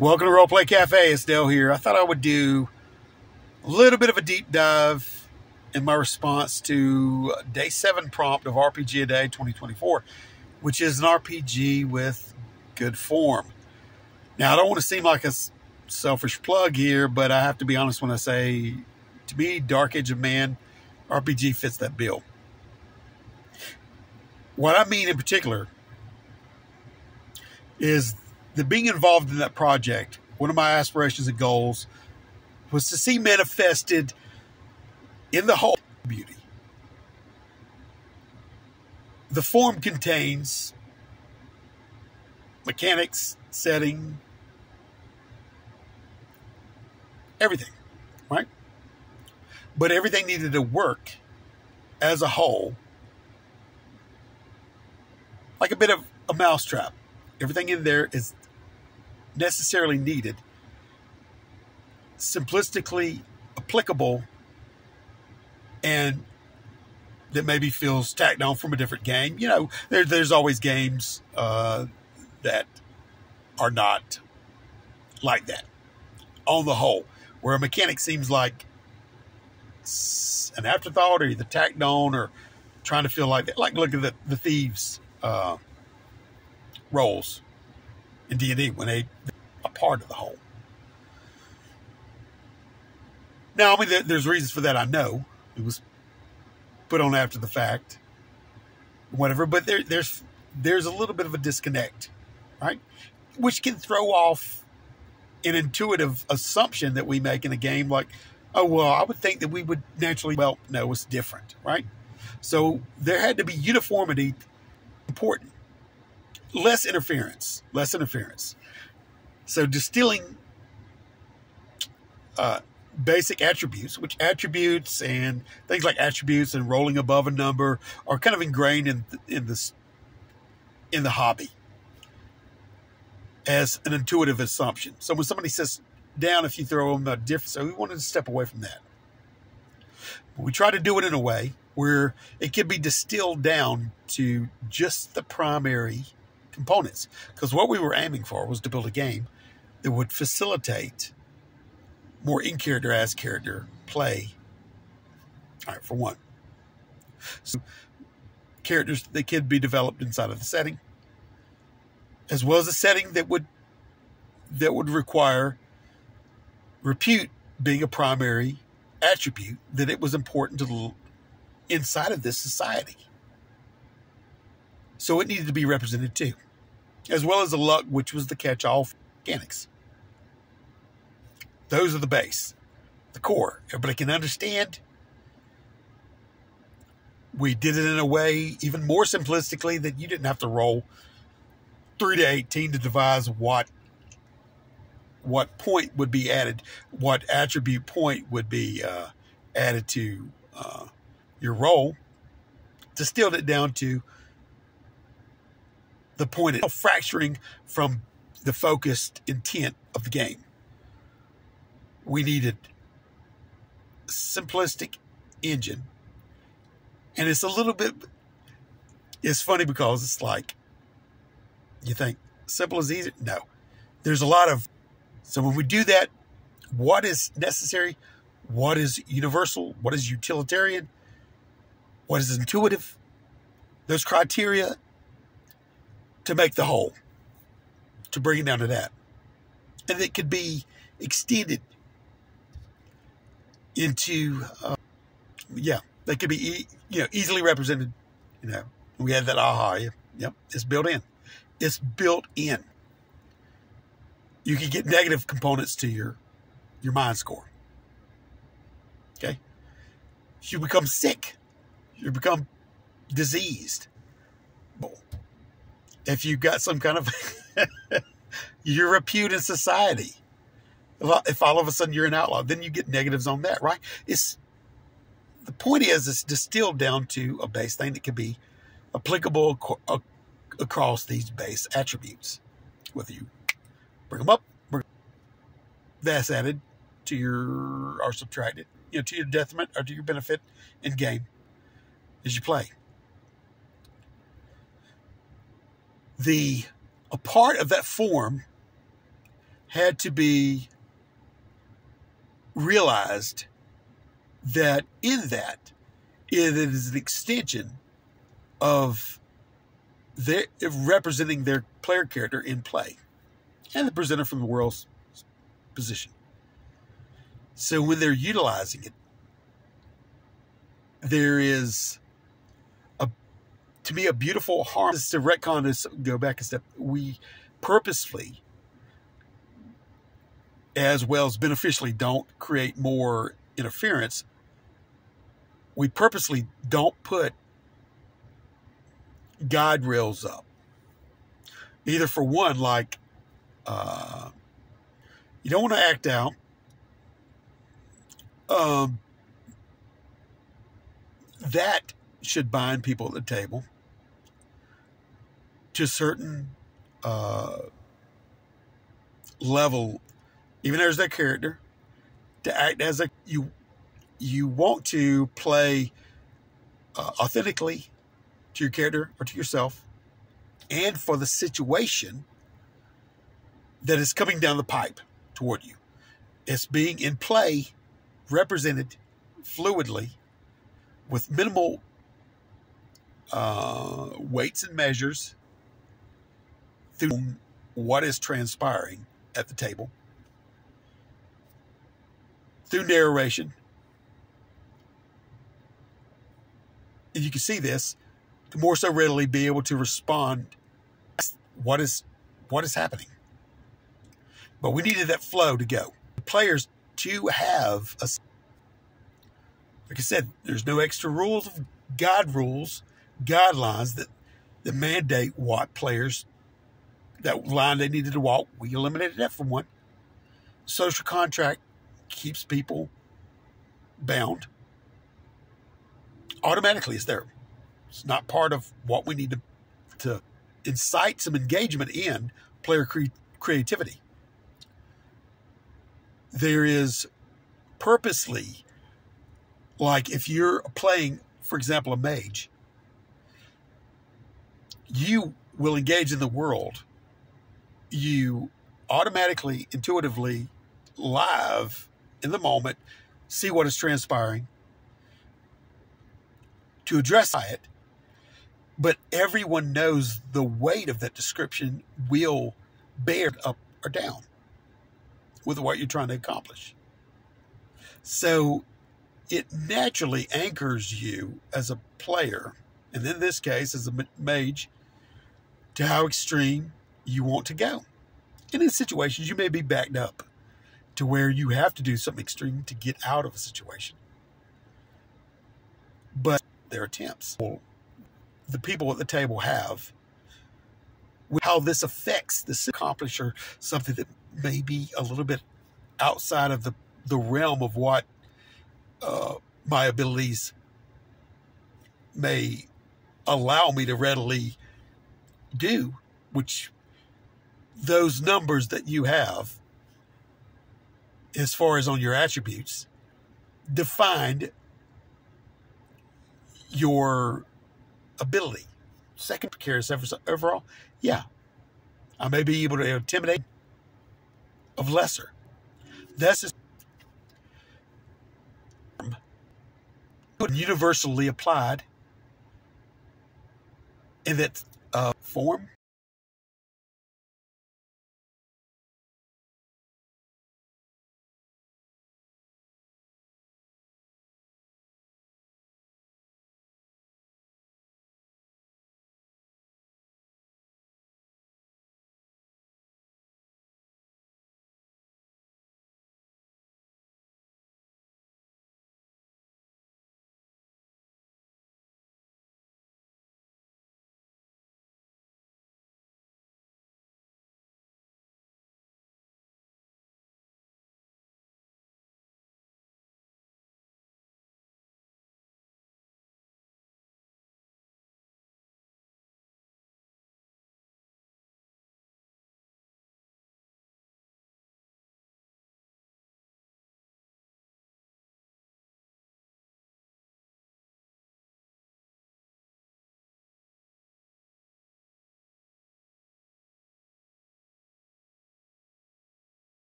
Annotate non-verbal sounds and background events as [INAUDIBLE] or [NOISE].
Welcome to Roleplay Cafe. It's Dale here. I thought I would do a little bit of a deep dive in my response to day seven prompt of RPG a Day 2024, which is an RPG with good form. Now, I don't want to seem like a selfish plug here, but I have to be honest when I say, to me, Dark Age of Man RPG fits that bill. What I mean in particular is that being involved in that project, one of my aspirations and goals was to see manifested in the whole beauty. The form contains mechanics, setting, everything, right? But everything needed to work as a whole, like a bit of a mousetrap. Everything in there is necessarily needed, simplistically applicable, and that maybe feels tacked on from a different game. You know, there, there's always games uh, that are not like that on the whole, where a mechanic seems like an afterthought or either tacked on or trying to feel like that. Like look at the, the thieves uh, roles in D&D when they a part of the whole. Now, I mean, there's reasons for that. I know it was put on after the fact, whatever. But there, there's there's a little bit of a disconnect, right? Which can throw off an intuitive assumption that we make in a game, like, oh well, I would think that we would naturally. Well, no, it's different, right? So there had to be uniformity, important, less interference, less interference. So distilling uh, basic attributes, which attributes and things like attributes and rolling above a number are kind of ingrained in in this in the hobby as an intuitive assumption. So when somebody says down, if you throw them a different, so we wanted to step away from that. But we try to do it in a way where it can be distilled down to just the primary components. Because what we were aiming for was to build a game that would facilitate more in character as character play. All right, for one. So, characters that could be developed inside of the setting, as well as a setting that would that would require repute being a primary attribute that it was important to the inside of this society. So it needed to be represented too, as well as the luck, which was the catch-all mechanics. Those are the base, the core. Everybody can understand. We did it in a way even more simplistically that you didn't have to roll three to eighteen to devise what what point would be added, what attribute point would be uh, added to uh, your roll. Distilled it down to the point of fracturing from the focused intent of the game. We needed simplistic engine. And it's a little bit it's funny because it's like you think simple is easy. No. There's a lot of so when we do that, what is necessary? What is universal? What is utilitarian? What is intuitive? Those criteria to make the whole to bring it down to that. And it could be extended into, uh, yeah, they could be, e- you know, easily represented. You know, we had that aha. Yep, yep, it's built in. It's built in. You can get negative components to your your mind score. Okay, you become sick. You become diseased. If you've got some kind of [LAUGHS] your repute in society. If all of a sudden you're an outlaw, then you get negatives on that, right? It's the point is it's distilled down to a base thing that can be applicable across these base attributes. Whether you bring them up, bring, that's added to your or subtracted, you know, to your detriment or to your benefit in game as you play. The a part of that form had to be realized that in that it is an extension of their representing their player character in play and the presenter from the world's position. So when they're utilizing it, there is to me a beautiful harm. To retcon this go back a step. We purposefully as well as beneficially don't create more interference. We purposely don't put guide rails up. Either for one, like uh, you don't want to act out. Um, that should bind people at the table to a certain uh, level, even as that character, to act as a you you want to play uh, authentically to your character or to yourself, and for the situation that is coming down the pipe toward you. It's being in play, represented fluidly with minimal uh, weights and measures through what is transpiring at the table, through narration. And you can see this to more so readily be able to respond what is what is happening. But we needed that flow to go. The players to have a like I said, there's no extra rules of God rules, guidelines that that mandate what players that line they needed to walk. We eliminated that from one. Social contract keeps people bound. Automatically it's there. It's not part of what we need to to incite some engagement in player cre- creativity. There is purposely like if you're playing, for example, a mage, you will engage in the world. You automatically, intuitively, live in the moment, see what is transpiring, to address it. But everyone knows the weight of that description will bear up or down with what you're trying to accomplish. So it naturally anchors you as a player, and in this case, as a mage, to how extreme you want to go. And in situations, you may be backed up to where you have to do something extreme to get out of a situation. But their attempts, the people at the table have, how this affects this accomplisher, something that may be a little bit outside of the, the realm of what uh, my abilities may allow me to readily do, which those numbers that you have, as far as on your attributes, defined your ability. Second precarious overall, yeah. I may be able to intimidate of lesser. This is universally applied in that uh, form